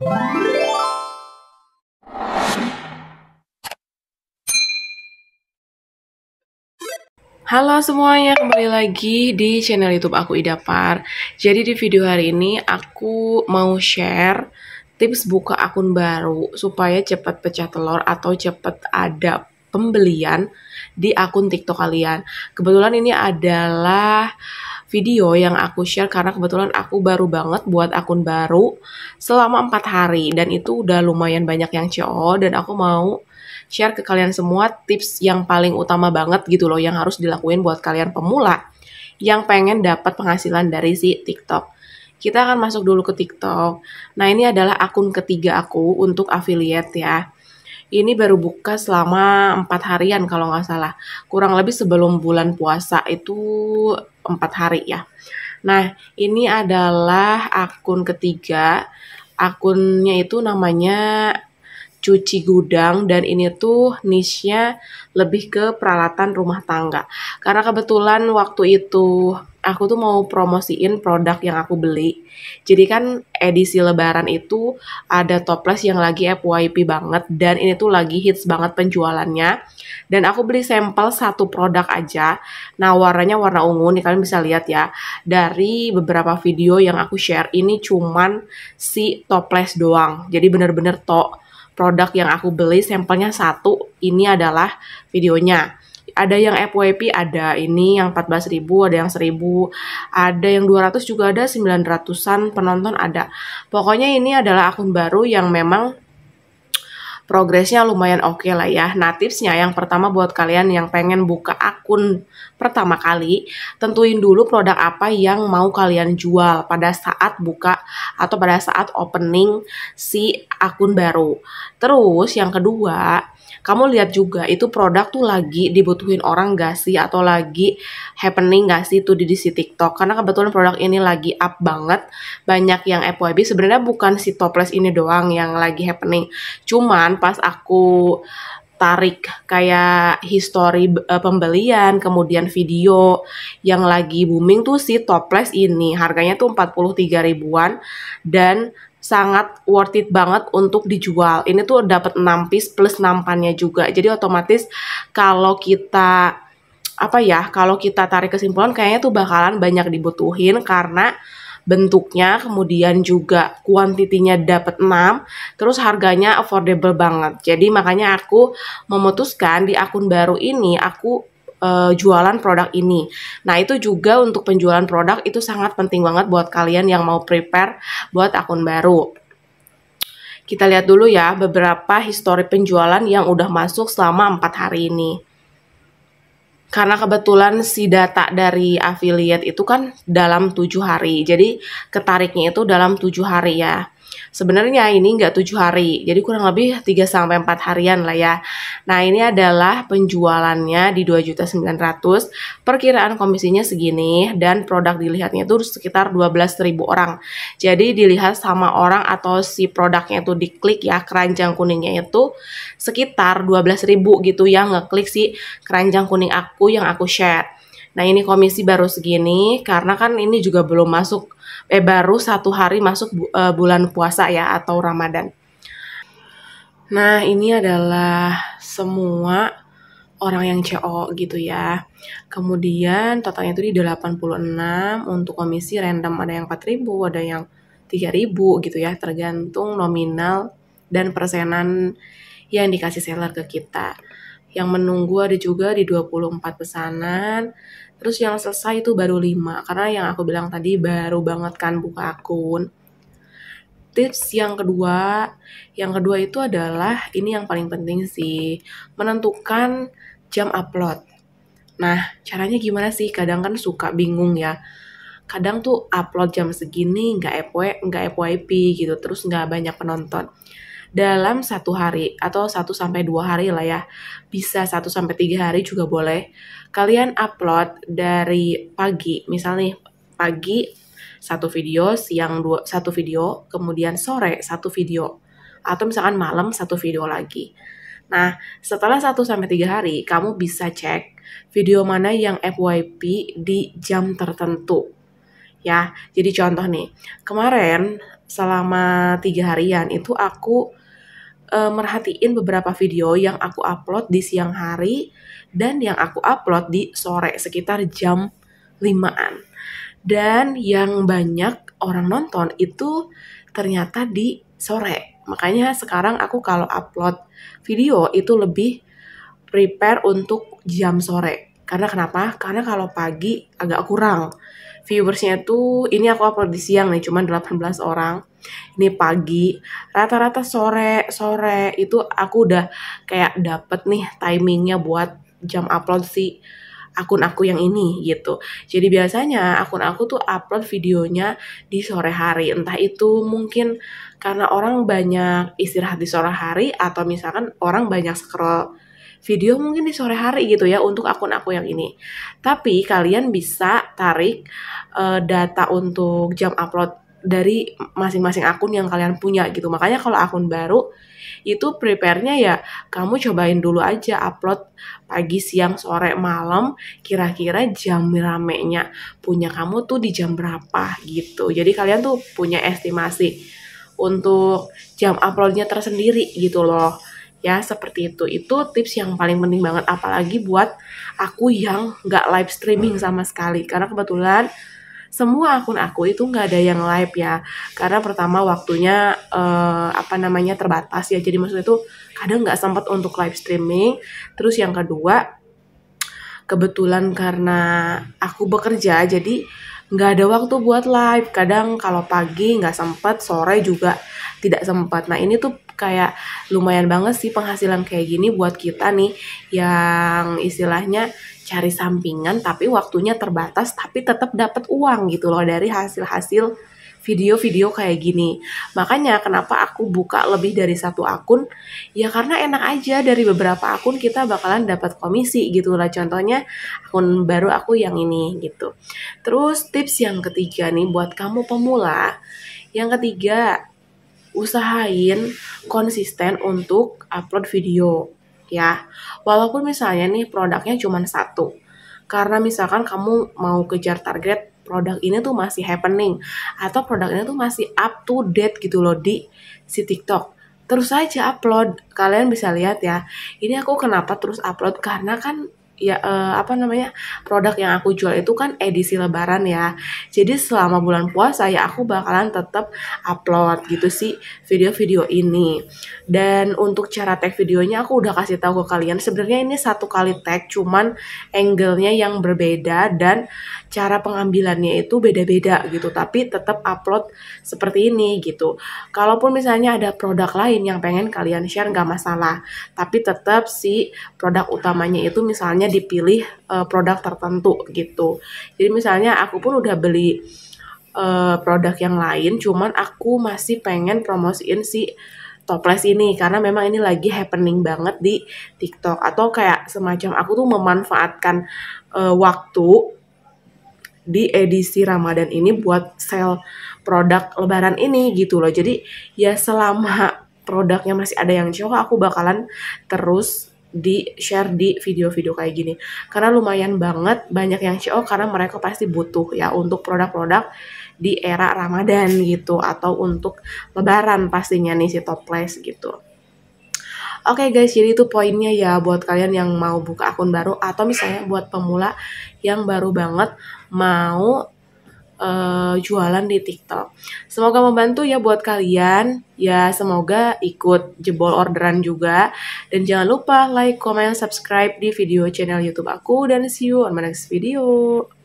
Halo semuanya, kembali lagi di channel YouTube aku Idapar. Jadi di video hari ini aku mau share tips buka akun baru supaya cepat pecah telur atau cepat ada pembelian di akun TikTok kalian. Kebetulan ini adalah video yang aku share karena kebetulan aku baru banget buat akun baru selama empat hari dan itu udah lumayan banyak yang CO dan aku mau share ke kalian semua tips yang paling utama banget gitu loh yang harus dilakuin buat kalian pemula yang pengen dapat penghasilan dari si TikTok. Kita akan masuk dulu ke TikTok. Nah, ini adalah akun ketiga aku untuk affiliate ya. Ini baru buka selama empat harian kalau nggak salah. Kurang lebih sebelum bulan puasa itu empat hari ya. Nah, ini adalah akun ketiga. Akunnya itu namanya cuci gudang dan ini tuh niche-nya lebih ke peralatan rumah tangga. Karena kebetulan waktu itu aku tuh mau promosiin produk yang aku beli. Jadi kan edisi lebaran itu ada toples yang lagi FYP banget dan ini tuh lagi hits banget penjualannya. Dan aku beli sampel satu produk aja. Nah warnanya warna ungu nih kalian bisa lihat ya. Dari beberapa video yang aku share ini cuman si toples doang. Jadi bener-bener tok produk yang aku beli sampelnya satu ini adalah videonya ada yang FYP ada ini yang 14.000 ada yang 1000 ada yang 200 juga ada 900an penonton ada. Pokoknya ini adalah akun baru yang memang progresnya lumayan oke okay lah ya. Nah tipsnya yang pertama buat kalian yang pengen buka akun pertama kali, tentuin dulu produk apa yang mau kalian jual pada saat buka atau pada saat opening si akun baru. Terus yang kedua, kamu lihat juga itu produk tuh lagi dibutuhin orang gak sih? Atau lagi happening gak sih tuh di, di si TikTok? Karena kebetulan produk ini lagi up banget. Banyak yang FYP sebenarnya bukan si toples ini doang yang lagi happening. Cuman pas aku tarik kayak history uh, pembelian, kemudian video yang lagi booming tuh si toples ini. Harganya tuh 43 ribuan dan sangat worth it banget untuk dijual. Ini tuh dapat 6 piece plus nampannya juga. Jadi otomatis kalau kita apa ya, kalau kita tarik kesimpulan kayaknya tuh bakalan banyak dibutuhin karena bentuknya kemudian juga kuantitinya dapat 6 terus harganya affordable banget jadi makanya aku memutuskan di akun baru ini aku uh, jualan produk ini. Nah, itu juga untuk penjualan produk itu sangat penting banget buat kalian yang mau prepare buat akun baru. Kita lihat dulu ya beberapa histori penjualan yang udah masuk selama empat hari ini. Karena kebetulan si data dari affiliate itu kan dalam tujuh hari, jadi ketariknya itu dalam tujuh hari ya. Sebenarnya ini nggak tujuh hari, jadi kurang lebih 3 sampai 4 harian lah ya. Nah ini adalah penjualannya di 2.900, perkiraan komisinya segini, dan produk dilihatnya itu sekitar 12.000 orang. Jadi dilihat sama orang atau si produknya itu diklik ya, keranjang kuningnya itu sekitar 12.000 gitu ya ngeklik si keranjang kuning aku yang aku share. Nah ini komisi baru segini karena kan ini juga belum masuk eh baru satu hari masuk bu, uh, bulan puasa ya atau Ramadan. Nah ini adalah semua orang yang CO gitu ya. Kemudian totalnya itu di 86 untuk komisi random ada yang 4000, ada yang 3000 gitu ya, tergantung nominal dan persenan yang dikasih seller ke kita yang menunggu ada juga di 24 pesanan. Terus yang selesai itu baru 5 karena yang aku bilang tadi baru banget kan buka akun. Tips yang kedua yang kedua itu adalah ini yang paling penting sih menentukan jam upload. Nah caranya gimana sih? Kadang kan suka bingung ya. Kadang tuh upload jam segini nggak FY nggak FYP gitu. Terus nggak banyak penonton dalam satu hari atau satu sampai dua hari lah ya. Bisa satu sampai tiga hari juga boleh. Kalian upload dari pagi, misalnya pagi satu video, siang dua satu video, kemudian sore satu video, atau misalkan malam satu video lagi. Nah, setelah 1 sampai 3 hari, kamu bisa cek video mana yang FYP di jam tertentu. Ya, jadi contoh nih, kemarin selama tiga harian itu aku uh, merhatiin beberapa video yang aku upload di siang hari dan yang aku upload di sore sekitar jam 5-an. Dan yang banyak orang nonton itu ternyata di sore. Makanya sekarang aku kalau upload video itu lebih prepare untuk jam sore. Karena kenapa? Karena kalau pagi agak kurang. Viewersnya tuh ini aku upload di siang nih, cuma 18 orang. Ini pagi, rata-rata sore, sore itu aku udah kayak dapet nih timingnya buat jam upload si akun aku yang ini gitu. Jadi biasanya akun aku tuh upload videonya di sore hari. Entah itu mungkin karena orang banyak istirahat di sore hari atau misalkan orang banyak scroll video mungkin di sore hari gitu ya untuk akun aku yang ini. Tapi kalian bisa tarik uh, data untuk jam upload dari masing-masing akun yang kalian punya gitu. Makanya kalau akun baru itu prepare-nya ya kamu cobain dulu aja upload pagi, siang, sore, malam kira-kira jam ramenya punya kamu tuh di jam berapa gitu. Jadi kalian tuh punya estimasi untuk jam uploadnya tersendiri gitu loh ya seperti itu. Itu tips yang paling penting banget. Apalagi buat aku yang nggak live streaming sama sekali. Karena kebetulan semua akun aku itu nggak ada yang live ya. Karena pertama waktunya uh, apa namanya terbatas ya. Jadi maksudnya itu kadang nggak sempat untuk live streaming. Terus yang kedua kebetulan karena aku bekerja jadi nggak ada waktu buat live. Kadang kalau pagi nggak sempat sore juga tidak sempat nah ini tuh kayak lumayan banget sih penghasilan kayak gini buat kita nih yang istilahnya cari sampingan tapi waktunya terbatas tapi tetap dapat uang gitu loh dari hasil-hasil video-video kayak gini. Makanya kenapa aku buka lebih dari satu akun? Ya karena enak aja dari beberapa akun kita bakalan dapat komisi gitu lah. Contohnya akun baru aku yang ini gitu. Terus tips yang ketiga nih buat kamu pemula. Yang ketiga, usahain konsisten untuk upload video ya. Walaupun misalnya nih produknya cuma satu. Karena misalkan kamu mau kejar target produk ini tuh masih happening atau produk ini tuh masih up to date gitu loh di si TikTok. Terus aja upload. Kalian bisa lihat ya. Ini aku kenapa terus upload karena kan ya uh, apa namanya produk yang aku jual itu kan edisi lebaran ya. Jadi selama bulan puasa ya aku bakalan tetap upload gitu sih video-video ini. Dan untuk cara tag videonya aku udah kasih tahu ke kalian. Sebenarnya ini satu kali tag cuman angle-nya yang berbeda dan cara pengambilannya itu beda-beda gitu. Tapi tetap upload seperti ini gitu. Kalaupun misalnya ada produk lain yang pengen kalian share nggak masalah. Tapi tetap si produk utamanya itu misalnya dipilih uh, produk tertentu gitu jadi misalnya aku pun udah beli uh, produk yang lain cuman aku masih pengen promosiin si toples ini karena memang ini lagi happening banget di TikTok atau kayak semacam aku tuh memanfaatkan uh, waktu di edisi Ramadan ini buat sell produk lebaran ini gitu loh. Jadi ya selama produknya masih ada yang cowok aku bakalan terus di share di video-video kayak gini karena lumayan banget banyak yang cowok karena mereka pasti butuh ya untuk produk-produk di era Ramadan gitu atau untuk lebaran pastinya nih si toples gitu. Oke okay guys, jadi itu poinnya ya buat kalian yang mau buka akun baru atau misalnya buat pemula yang baru banget mau uh, jualan di TikTok. Semoga membantu ya buat kalian. Ya, semoga ikut jebol orderan juga. Dan jangan lupa like, comment, subscribe di video channel YouTube aku dan see you on my next video.